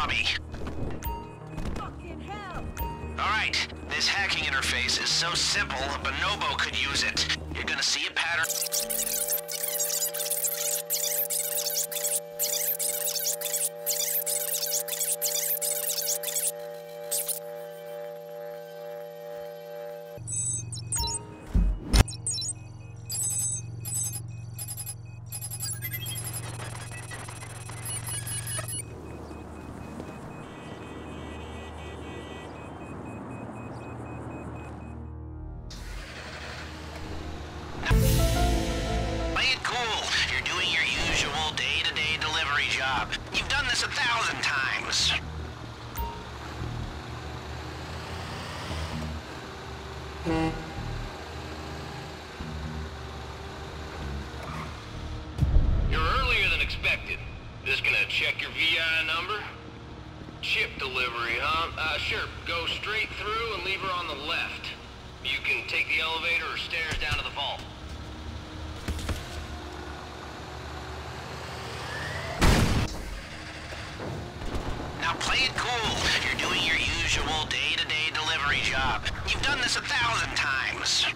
lobby. Fucking hell! Alright, this hacking interface is so simple, a bonobo could use it. You're gonna see a pattern... job. You've done this a thousand times. You're earlier than expected. Just gonna check your VI number? Chip delivery, huh? Uh, sure. Go straight through and leave her on the left. You can take the elevator or stairs down to the vault. Now play it cool. You're doing your usual day-to-day delivery job. You've done this a thousand times.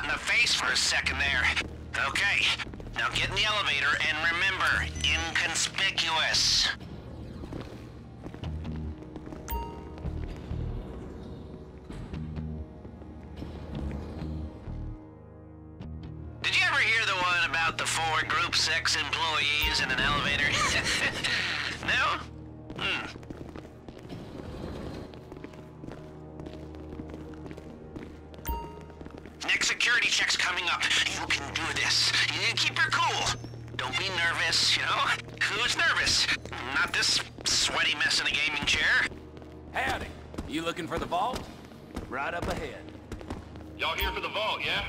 Shot in the face for a second there. Okay, now get in the elevator and remember, inconspicuous. Did you ever hear the one about the four Gruppe Sechs employees in an elevator? no? Be nervous, you know? Who's nervous? Not this sweaty mess in a gaming chair. Howdy. You looking for the vault? Right up ahead. Y'all here for the vault, yeah?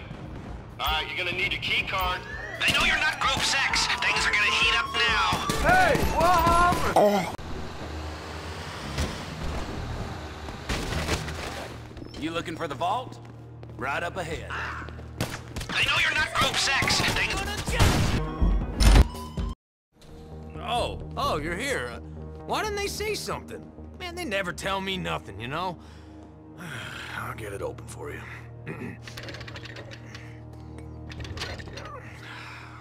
Alright, you're gonna need your key card. I know you're not Gruppe Sechs. Things are gonna heat up now. Hey, what happened? Oh. You looking for the vault? Right up ahead. I know you're not Gruppe Sechs. You're here. Uh, Why didn't they say something? Man, they never tell me nothing, you know? I'll get it open for you.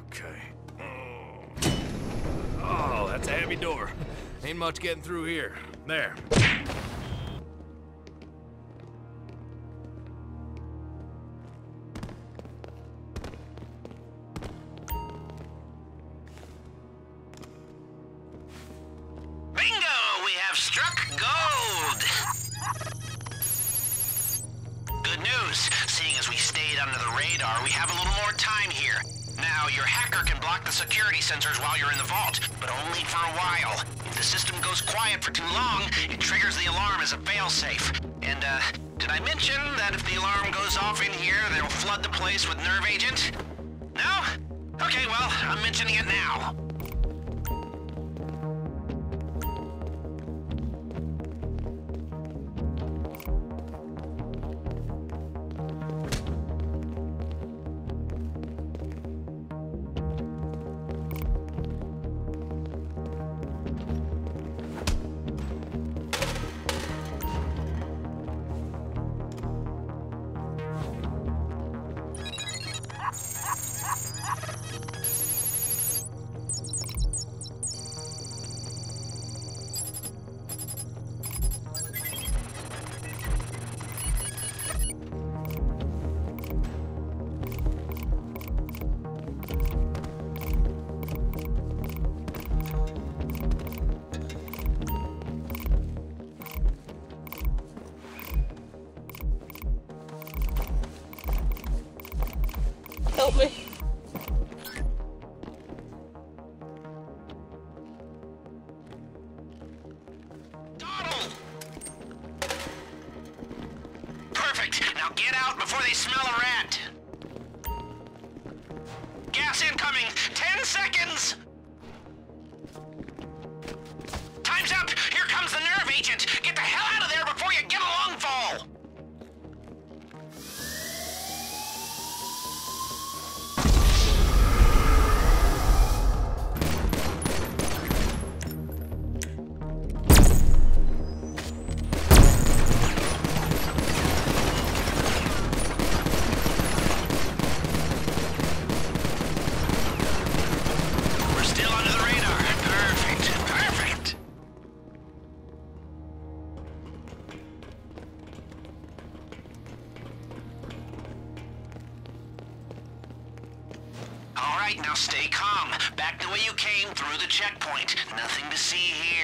okay. Oh, that's a heavy door. Ain't much getting through here. There. The security sensors while you're in the vault, but only for a while. If the system goes quiet for too long, it triggers the alarm as a failsafe. And, uh, did I mention that if the alarm goes off in here, they'll flood the place with nerve agent? No? Okay, well, I'm mentioning it now. help me. Nothing to see here.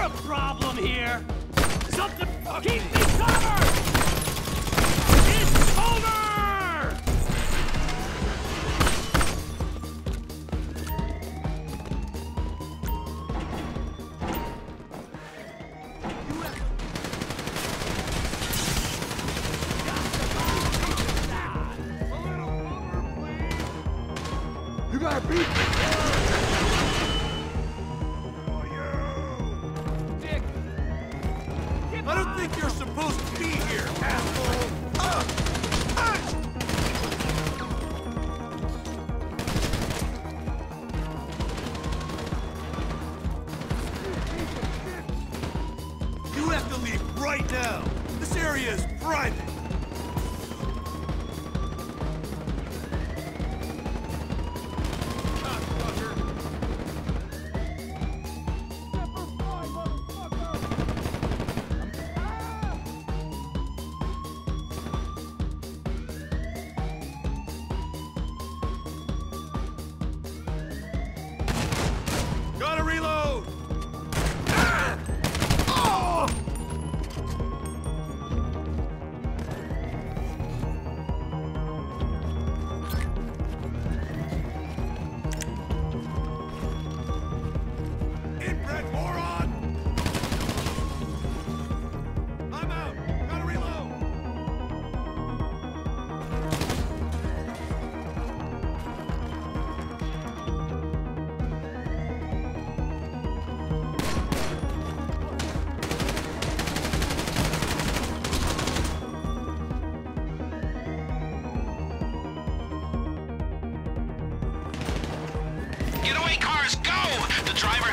there a problem here? Something... Keep me covered! think you're supposed to be here, asshole? Driver